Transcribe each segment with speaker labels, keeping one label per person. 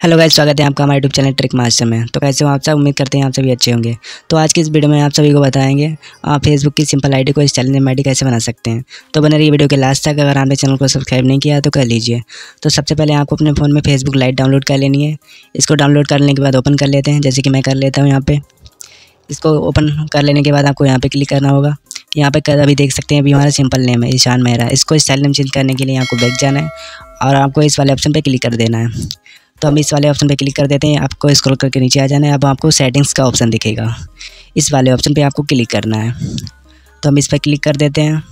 Speaker 1: Hello guys स्वागत है आपका हमारे यूट्यूब चैनल ट्रिक मास्टर में। तो कैसे हो आप सब उम्मीद करते हैं आप सभी अच्छे होंगे। तो आज की इस वीडियो में आप सभी को बताएँगे, आप फेसबुक की सिंपल आईडी को इस चैलेंज में आईडी कैसे बना सकते हैं। तो बने रही वीडियो के लास्ट तक, अगर आपने चैनल को सब्सक्राइब नहीं किया तो कर लीजिए। तो सबसे पहले आपको अपने फ़ोन में फेसबुक लाइट डाउनलोड कर लेनी है। इसको डाउनलोड करने के बाद ओपन कर लेते हैं, जैसे कि मैं कर लेता हूँ यहाँ पर इसको ओपन कर लेने के बाद आपको यहाँ पर क्लिक करना होगा। यहाँ पे अभी देख सकते हैं, अभी हमारा सिंपल नेम है, ईशान मेहरा। इसको स्टाइल नेम चेंज करने के लिए आपको बैक जाना है और आपको इस वाले ऑप्शन पे क्लिक कर देना है। तो हम इस वाले ऑप्शन पे क्लिक कर देते हैं। आपको स्क्रॉल करके नीचे आ जाना है। अब आपको सेटिंग्स का ऑप्शन दिखेगा। इस वाले ऑप्शन पे आपको क्लिक करना है। तो हम इस पर क्लिक कर देते हैं।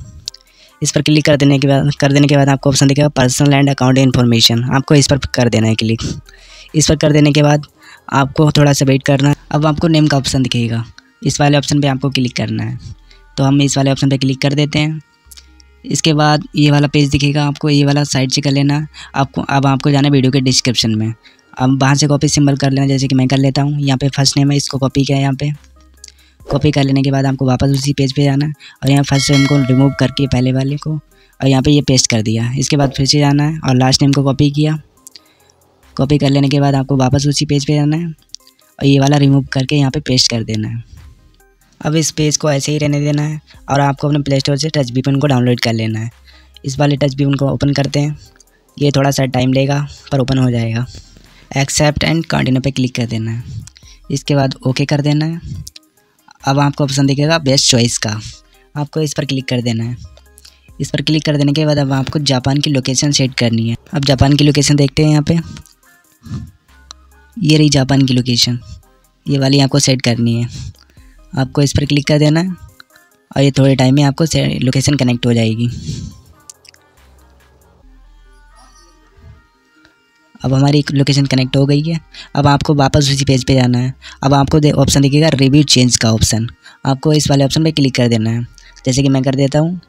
Speaker 1: इस पर क्लिक कर देने के बाद, कर देने के बाद आपको ऑप्शन दिखेगा पर्सनल एंड अकाउंट इन्फॉर्मेशन आपको इस पर कर देना है क्लिक इस पर कर देने के बाद आपको थोड़ा सा वेट करना है। अब आपको नेम का ऑप्शन दिखेगा। इस वाले ऑप्शन पर आपको क्लिक करना है। तो हम इस वाले ऑप्शन पर क्लिक कर देते हैं। इसके बाद ये वाला पेज दिखेगा, आपको ये वाला साइड से कर लेना। आपको, अब आपको जाना वीडियो के डिस्क्रिप्शन में। अब वहाँ से कॉपी सिंबल कर लेना, जैसे कि मैं कर लेता हूँ। यहाँ पे फ़र्स्ट नेम है, इसको कॉपी किया यहाँ पे। कॉपी कर लेने के बाद आपको वापस उसी पेज पे जाना। और यहाँ फ़र्स्ट नेम को रिमूव करके पहले वाले को, और यहाँ पे ये पेस्ट कर दिया। इसके बाद फिर से जाना है, और लास्ट नेम को कॉपी किया। कॉपी कर लेने के बाद आपको वापस उसी पेज पे जाना है। और ये वाला रिमूव करके यहाँ पे पेस्ट कर देना है। अब इस पेज को ऐसे ही रहने देना है और आपको अपने प्ले स्टोर से टच बीपन को डाउनलोड कर लेना है। इस वाले टच बीपन को ओपन करते हैं। ये थोड़ा सा टाइम लेगा, पर ओपन हो जाएगा। एक्सेप्ट एंड कंटिन्यू पे क्लिक कर देना है। इसके बाद ओके कर देना है। अब आपको ऑप्शन दिखेगा बेस्ट चॉइस का। आपको इस पर क्लिक कर देना है। इस पर क्लिक कर देने के बाद अब आपको जापान की लोकेशन सेट करनी है। अब जापान की लोकेशन देखते हैं यहाँ पे। ये रही जापान की लोकेशन ये वाली आपको सेट करनी है। आपको इस पर क्लिक कर देना है और ये थोड़े टाइम में आपको लोकेशन कनेक्ट हो जाएगी। अब हमारी लोकेशन कनेक्ट हो गई है। अब आपको वापस उसी पेज पे जाना है। अब आपको ऑप्शन दिखेगा रिव्यू चेंज का ऑप्शन आपको इस वाले ऑप्शन पे क्लिक कर देना है। जैसे कि मैं कर देता हूँ,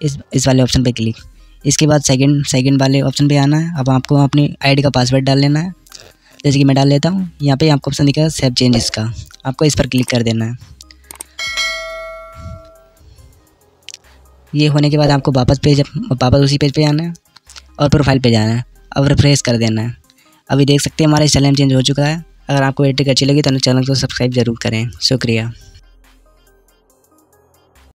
Speaker 1: इस इस वाले ऑप्शन पे क्लिक इसके बाद सेकंड सेकंड वाले ऑप्शन पे आना है। अब आपको अपनी आईडी का पासवर्ड डाल लेना है। जैसे कि मैं डाल लेता हूँ, यहाँ पर आपको ऑप्शन दिखेगा सेव चेंजेस का। आपको इस पर क्लिक कर देना है। ये होने के बाद आपको वापस पेज, वापस उसी पेज पे आना है और प्रोफ़ाइल पे जाना है। अब रिफ्रेश कर देना है। अभी देख सकते हैं हमारा चैनल चेंज हो चुका है। अगर आपको ये अच्छी लगी तो चैनल को सब्सक्राइब ज़रूर करें। शुक्रिया।